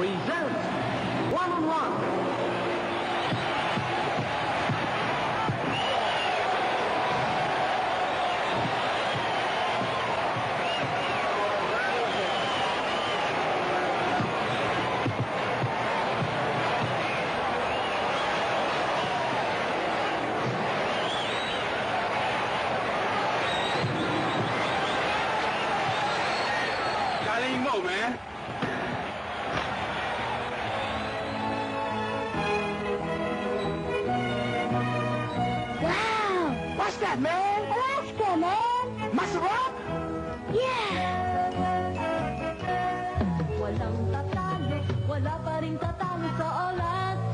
presents One on One. Man. That, man? Alaska, man! Masarap? Yeah! Walang tatalo, wala pa rin tatalo sa Alaska.